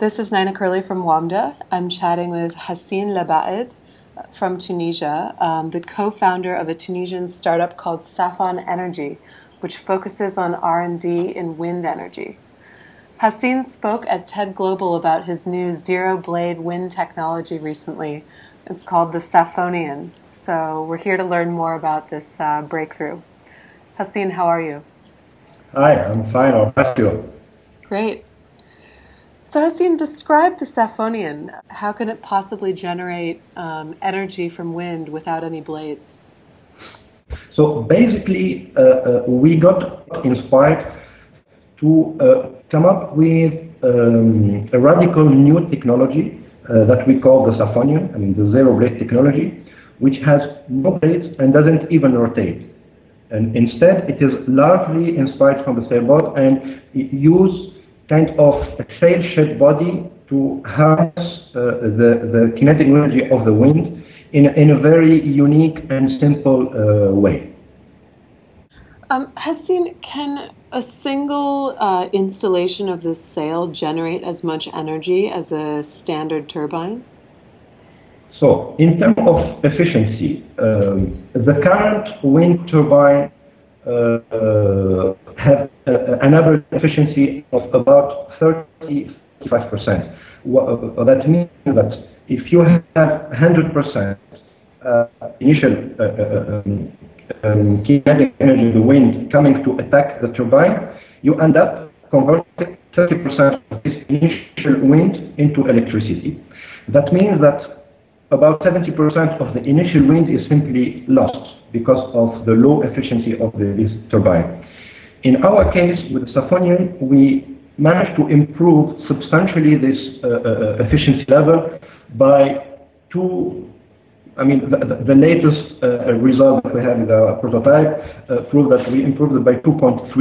This is Nina Curley from WAMDA. I'm chatting with Hassine Labaeid from Tunisia, um, the co-founder of a Tunisian startup called Saphon Energy, which focuses on R&D in wind energy. Hassine spoke at TED Global about his new zero blade wind technology recently. It's called the Saphonian. So we're here to learn more about this uh, breakthrough. Hassine, how are you? Hi, I'm fine. How about you? Great. So, Hassine, describe the Saphonian. How can it possibly generate um, energy from wind without any blades? So, basically, uh, uh, we got inspired to uh, come up with um, a radical new technology uh, that we call the Saphonian, I mean, the zero blade technology, which has no blades and doesn't even rotate. And instead, it is largely inspired from the sailboat and use kind of a sail-shaped body to harness uh, the, the kinetic energy of the wind in, in a very unique and simple uh, way. Um, Hassine, can a single uh, installation of this sail generate as much energy as a standard turbine? So, in terms of efficiency, um, the current wind turbine uh, uh, Uh, an average efficiency of about 35%. What, uh, that means that if you have 100% uh, initial um, um, kinetic energy of the wind coming to attack the turbine, you end up converting 30% of this initial wind into electricity. That means that about 70% of the initial wind is simply lost because of the low efficiency of the, this turbine. In our case, with Saphonian, we managed to improve substantially this uh, uh, efficiency level by two I mean, the, the latest uh, result that we have in our prototype uh, prove that we improved it by 2.3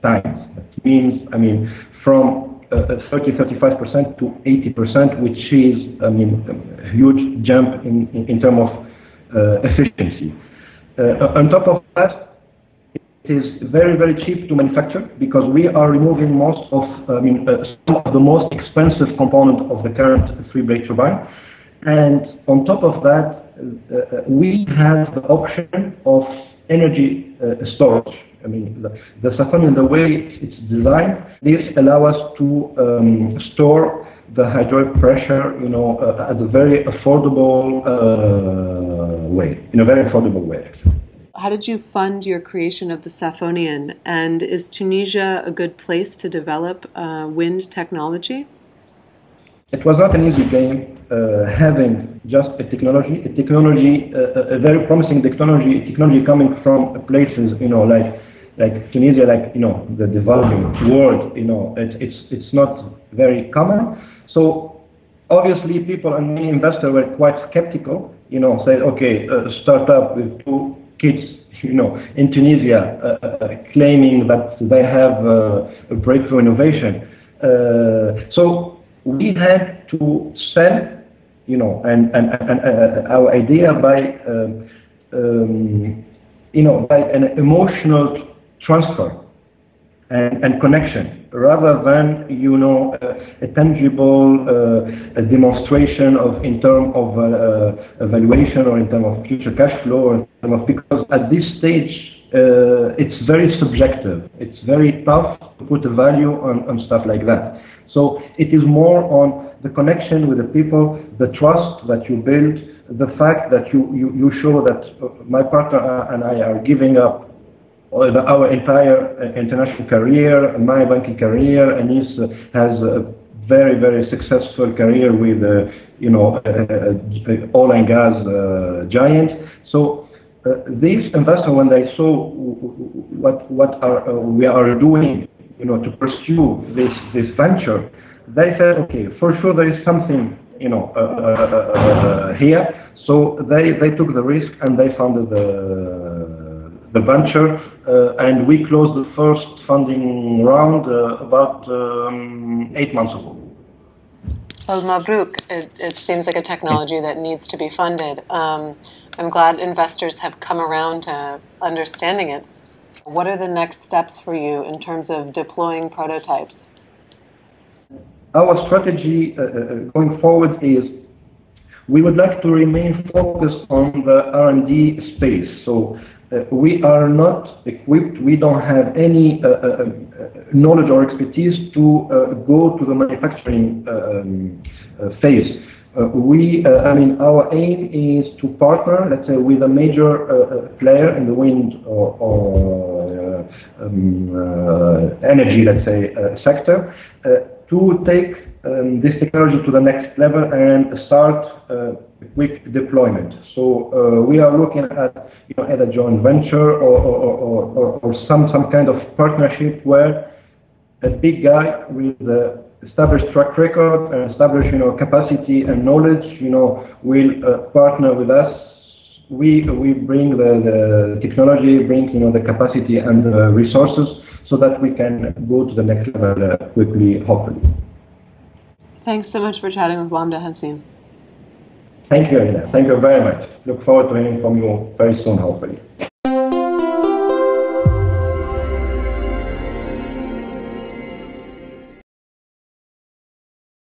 times. That means, I mean, from uh, 30, 35% to 80%, which is, I mean, a huge jump in, in, in terms of uh, efficiency. Uh, on top of that, it is very, very cheap to manufacture because we are removing most of, I mean, uh, some of the most expensive component of the current three-blade turbine. And on top of that, uh, we have the option of energy uh, storage. I mean, the, the Saphonian, the way it's designed, this allows us to um, store the hydraulic pressure, you know, uh, at a very affordable uh, way, in a very affordable way. How did you fund your creation of the Saphonian? And is Tunisia a good place to develop uh, wind technology? It was not an easy game uh, having just a technology, a technology, uh, a very promising technology, technology coming from places, you know, like like Tunisia, like you know, the developing world, you know, it's it's it's not very common. So obviously, people and many investors were quite skeptical. You know, say, okay, uh, with two kids, you know, in Tunisia, uh, uh, claiming that they have uh, a breakthrough innovation. So we had to sell, you know, and and, and our idea by, um, um, you know, by an emotional transfer and, and connection. Rather than you know uh, a tangible uh, a demonstration of in terms of uh, evaluation or in terms of future cash flow or because at this stage uh, it's very subjective. It's very tough to put a value on, on stuff like that. So it is more on the connection with the people the trust that you build the fact that you, you, you show that my partner and I are giving up our entire uh, international career, my banking career, Anis uh, has a very, very successful career with, uh, you know, oil and gas giant. So these investors, when they saw what what are we are doing, you know, to pursue this this venture, they said, okay, for sure there is something, you know, uh, uh, uh, here. So they they took the risk and they founded the the venture uh, and we closed the first funding round uh, about um, eight months ago. Well, Mabruk, it, it, seems like a technology that needs to be funded. Um, I'm glad investors have come around to understanding it. What are the next steps for you in terms of deploying prototypes? our strategy going forward is we would like to remain focused on the R&D space. So uh, we are not equipped, we don't have any uh, uh, uh, uh knowledge or expertise to uh, go to the manufacturing um, phase. we, I mean, our aim is to partner, let's say, with a major player in the wind or, or um, energy, let's say, sector, to take um, this technology to the next level and start uh, quick deployment. So uh, we are looking at you know at a joint venture or or, or, or, or some some kind of partnership where a big guy with the established track record and established you know capacity and knowledge you know will uh, partner with us. We we bring the, the technology, bring you know the capacity and the resources so that we can go to the next level uh, quickly, hopefully. Thanks so much for chatting with Wamda Hassine. Thank you, Alina. Thank you very much. Look forward to hearing from you very soon, hopefully.